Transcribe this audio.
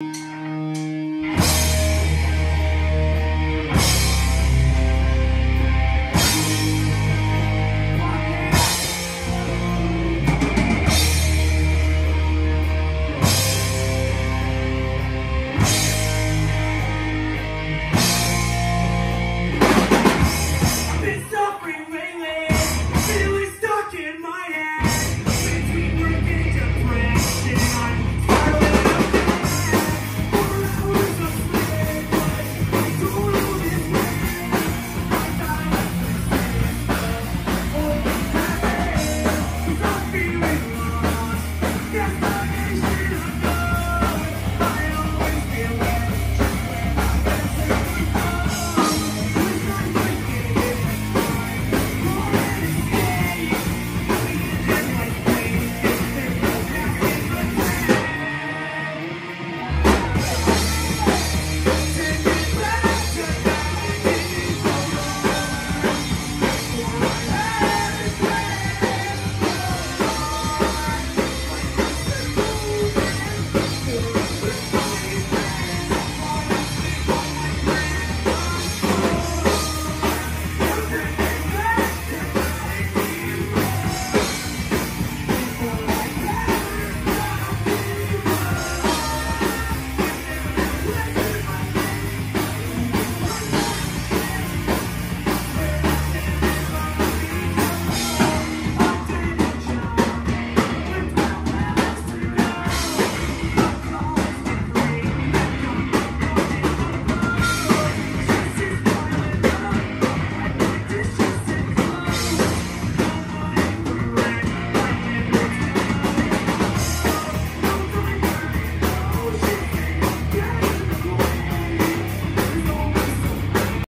Música